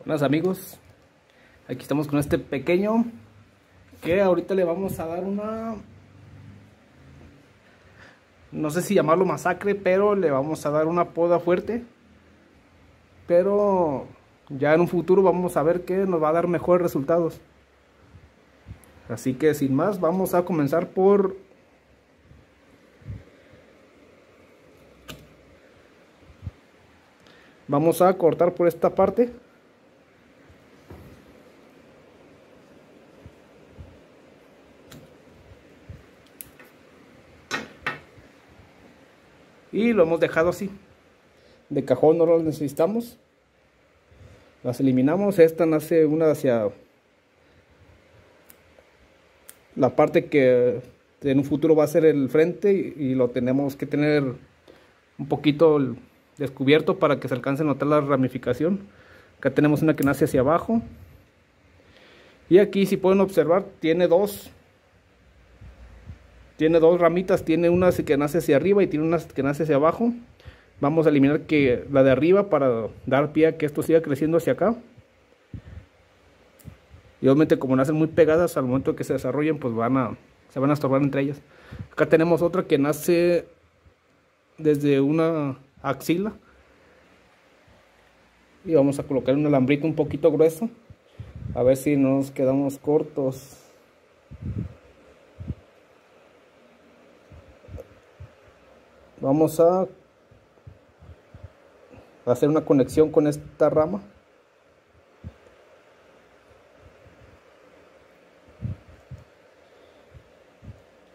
Buenas amigos, aquí estamos con este pequeño que ahorita le vamos a dar una, no sé si llamarlo masacre, pero le vamos a dar una poda fuerte, pero ya en un futuro vamos a ver que nos va a dar mejores resultados. Así que sin más, vamos a comenzar por Vamos a cortar por esta parte. Y lo hemos dejado así. De cajón no lo necesitamos. Las eliminamos. Esta nace una hacia la parte que en un futuro va a ser el frente y, lo tenemos que tener un poquito descubierto para que se alcance a notar la ramificación. Acá tenemos una que nace hacia abajo. Y aquí si pueden observar tiene dos. Tiene dos ramitas, tiene una que nace hacia arriba y tiene una que nace hacia abajo. Vamos a eliminar que la de arriba para dar pie a que esto siga creciendo hacia acá. Y obviamente como nacen muy pegadas al momento que se desarrollen pues van a, se van a estorbar entre ellas. Acá tenemos otra que nace desde una axila y vamos a colocar un alambrito un poquito grueso a ver si nos quedamos cortos vamos a hacer una conexión con esta rama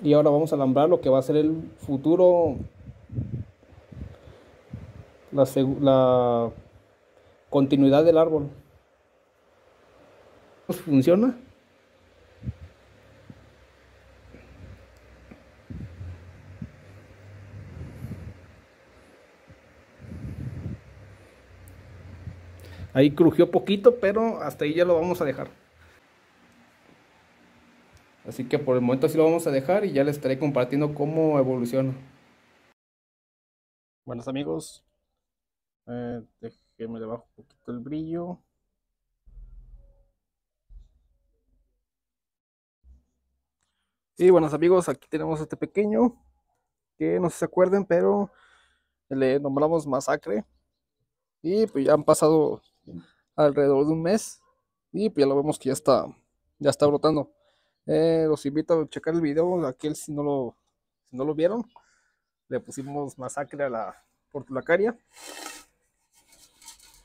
y ahora vamos a alambrar lo que va a ser el futuro la, continuidad del árbol. ¿Funciona? Ahí crujió poquito, pero hasta ahí ya lo vamos a dejar. Así que por el momento así lo vamos a dejar y ya les estaré compartiendo cómo evoluciona. Buenos amigos, eh, déjeme le bajo un poquito el brillo. Y buenos amigos, aquí tenemos este pequeño que no se acuerden, pero le nombramos masacre. Y pues ya han pasado alrededor de un mes y pues ya lo vemos que ya está ya está brotando. Eh, los invito a checar el video, aquel si no lo si no lo vieron, le pusimos masacre a la portulacaria.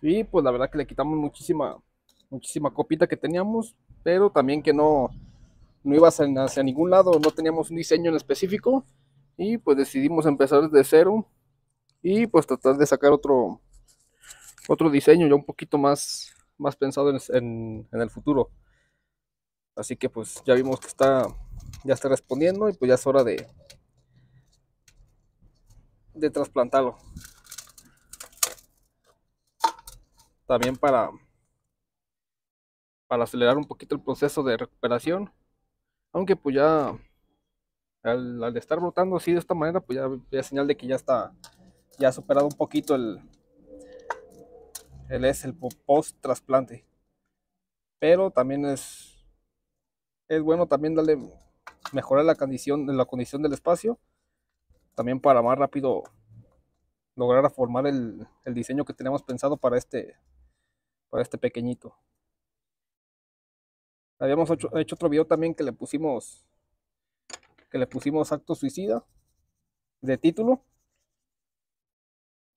Y pues la verdad que le quitamos muchísima, muchísima copita que teníamos, pero también que no, no iba hacia, ningún lado, no teníamos un diseño en específico. Y pues decidimos empezar desde cero y pues tratar de sacar otro, otro diseño ya un poquito más, más pensado en, en, el futuro. Así que pues ya vimos que está, ya está respondiendo y pues ya es hora de, de trasplantarlo. también para, para acelerar un poquito el proceso de recuperación. Aunque pues ya al, estar brotando así de esta manera, pues ya, es señal de que ya está, ya ha superado un poquito el, el es el post trasplante. Pero también es, es bueno también darle mejorar la condición, la condición del espacio. También para más rápido lograr formar el, el diseño que tenemos pensado para este para este pequeñito. Habíamos hecho, otro video también que le pusimos que le pusimos acto suicida de título.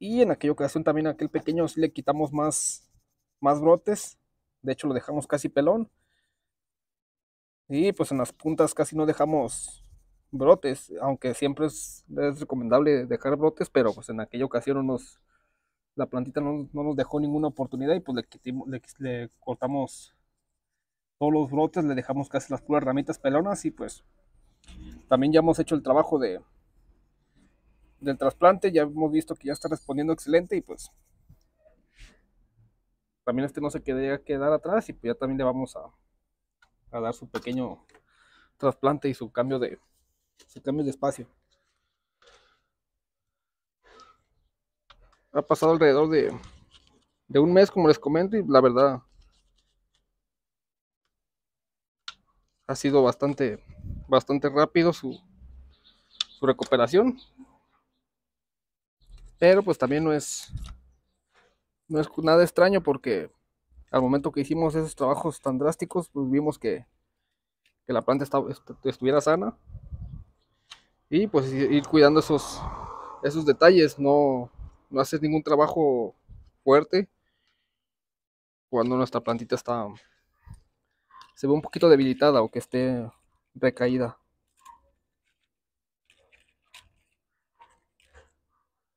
Y en aquella ocasión también a aquel pequeño le quitamos más, más brotes. De hecho lo dejamos casi pelón. Y pues en las puntas casi no dejamos brotes. Aunque siempre es, es recomendable dejar brotes. Pero pues en aquella ocasión nos, la plantita no, nos dejó ninguna oportunidad y pues le, le, cortamos todos los brotes, le dejamos casi las puras ramitas pelonas y pues también ya hemos hecho el trabajo de del trasplante. Ya hemos visto que ya está respondiendo excelente y pues también este no se quede quedar atrás y pues ya también le vamos a, a dar su pequeño trasplante y su cambio de su cambio de espacio. Ha pasado alrededor de, de un mes, como les comento, y la verdad ha sido bastante, bastante rápido su, su recuperación. Pero pues también no es, no es nada extraño porque al momento que hicimos esos trabajos tan drásticos, pues vimos que, que la planta estuviera sana. Y pues ir cuidando esos, esos detalles, no, no hacer ningún trabajo fuerte cuando nuestra plantita está se ve un poquito debilitada o que esté recaída.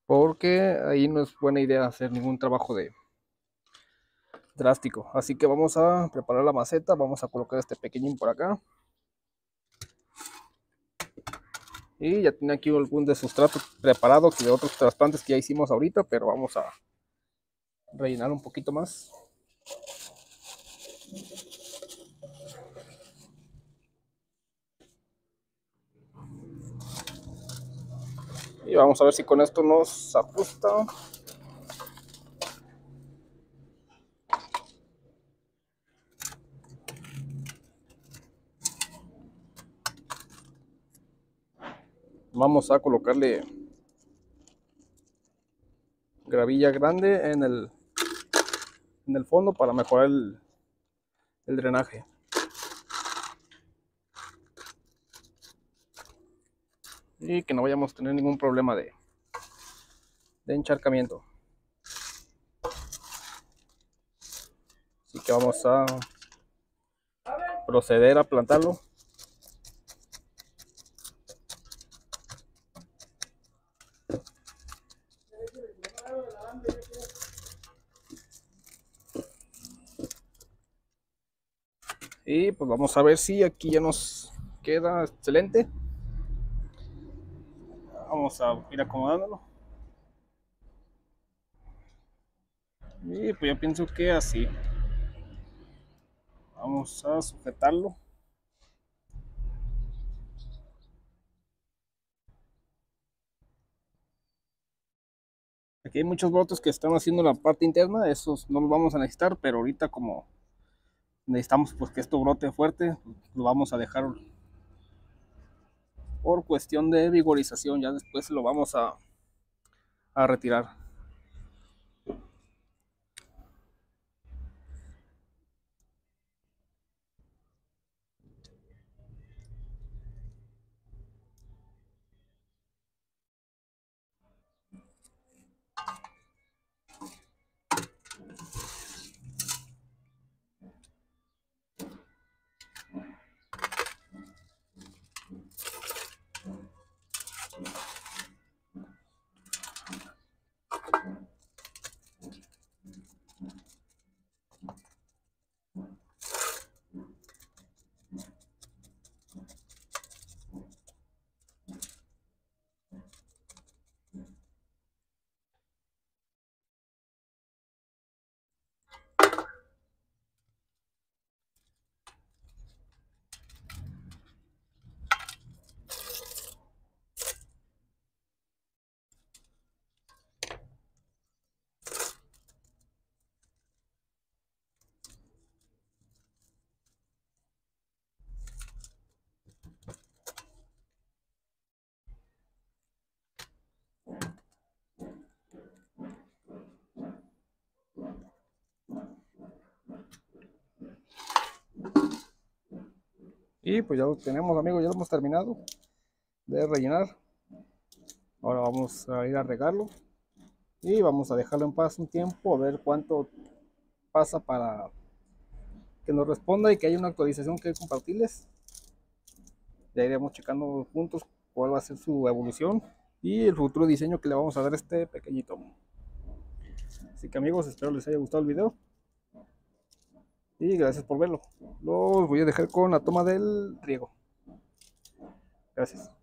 Porque ahí no es buena idea hacer ningún trabajo de drástico. Así que vamos a preparar la maceta, vamos a colocar este pequeñín por acá. Y ya tiene aquí algún de sustrato preparado que de otros trasplantes que ya hicimos ahorita, pero vamos a rellenar un poquito más. Vamos a ver si con esto nos ajusta. Vamos a colocarle gravilla grande en el, en el fondo para mejorar el, el drenaje. Y que no vayamos a tener ningún problema de, de encharcamiento. Así que vamos a proceder a plantarlo. Y pues vamos a ver si aquí ya nos queda excelente vamos a ir acomodándolo. Y pues yo pienso que así. Vamos a sujetarlo. Aquí hay muchos brotes que están haciendo la parte interna, esos no los vamos a necesitar, pero ahorita como necesitamos pues que esto brote fuerte, lo vamos a dejar por cuestión de vigorización. Ya después lo vamos a, a retirar. Y pues ya lo tenemos amigos, ya lo hemos terminado de rellenar. Ahora vamos a ir a regarlo. Y vamos a dejarlo en paz un tiempo, a ver cuánto pasa para que nos responda y que haya una actualización que compartirles. Ya iremos checando juntos cuál va a ser su evolución y el futuro diseño que le vamos a dar a este pequeñito. Así que amigos, espero les haya gustado el video. Y gracias por verlo. Los voy a dejar con la toma del riego. Gracias.